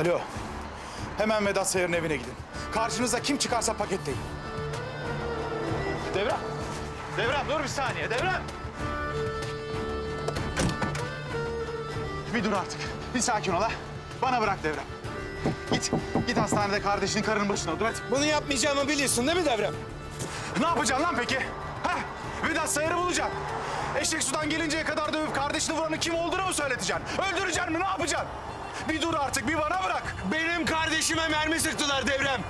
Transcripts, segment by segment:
Alo. Hemen Vedat Sayar'ın evine gidin. Karşınıza kim çıkarsa paketleyin. Devrem. Devrem dur bir saniye Devrem. Bir dur artık. Bir sakin ol ha. Bana bırak Devrem. Git. Git hastanede kardeşinin karının başına otur hadi. Bunu yapmayacağımı biliyorsun değil mi Devrem? Ne yapacaksın lan peki? Ha? Vedat Sayar'ı bulacaksın. Eşek sudan gelinceye kadar dövüp kardeşini vuranın kim olduğunu mu söyleteceksin? Öldüreceksin mi? Ne yapacaksın? Bir dur artık. Bir bana bırak. Benim kardeşime mermi sıktılar Devrem.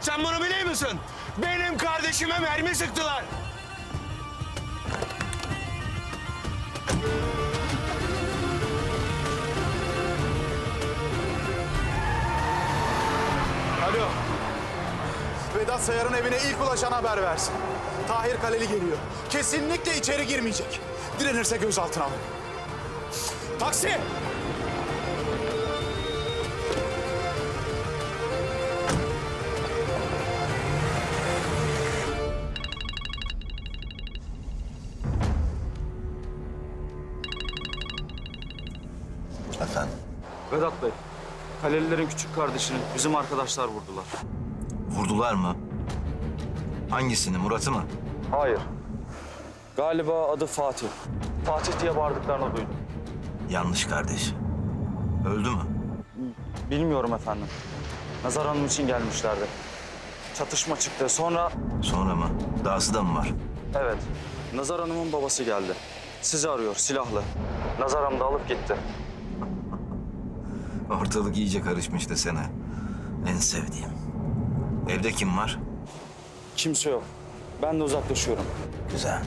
Sen bunu biliyor musun? Benim kardeşime mermi sıktılar. Alo. Vedat Sayar'ın evine ilk ulaşan haber versin. Tahir Kaleli geliyor. Kesinlikle içeri girmeyecek. Direnirse gözaltına alın. Taksi! Efendim? Vedat Bey, Kalelilerin küçük kardeşini bizim arkadaşlar vurdular. Vurdular mı? Hangisini? Murat'ı mı? Hayır. Galiba adı Fatih. Fatih diye bağırdıklarını duydum. Yanlış kardeş. Öldü mü? Bilmiyorum efendim. Nazar Hanım için gelmişlerdi. Çatışma çıktı. Sonra... Sonra mı? Dahası da mı var? Evet. Nazar Hanım'ın babası geldi. Sizi arıyor silahlı. Nazar Hanım da alıp gitti. Ortalık iyice karışmış desene. En sevdiğim. Evde kim var? Kimse yok. Ben de uzaklaşıyorum. Güzel.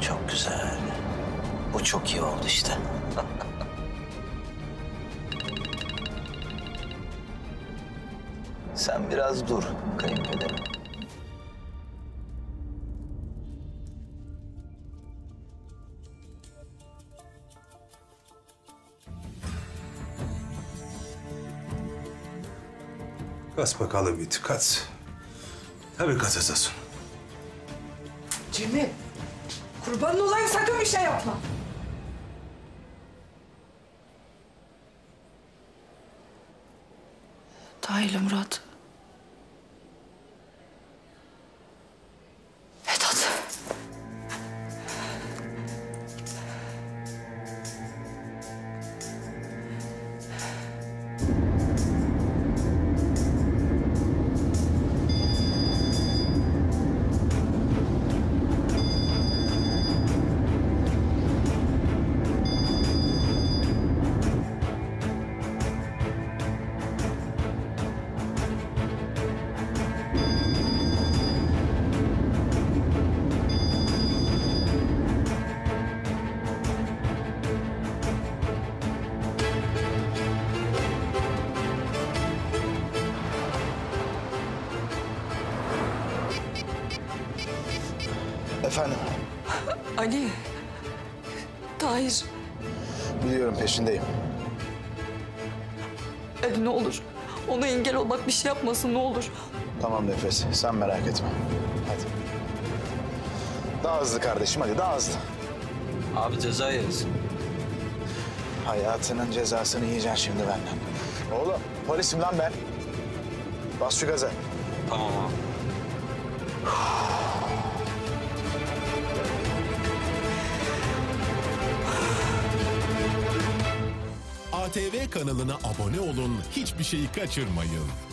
Çok güzel. Bu çok iyi oldu işte. Sen biraz dur kayınpederim. Kas bakalım it, kas. Tabii kasasasın. Cemil, kurbanın olayım sakın bir şey yapma. Tahir'le Murat. Efendim, Ali. Tahir. biliyorum peşindeyim. Ali ne olur. Ona engel olmak bir şey yapmasın ne olur. Tamam Nefes, sen merak etme. Hadi. Daha hızlı kardeşim, hadi daha hızlı. Abi ceza yeriz. Hayatının cezasını yiyeceksin şimdi benden. Oğlum, polisim lan ben. Bas şu gaza. Tamam abi. ATV kanalına abone olun, hiçbir şeyi kaçırmayın.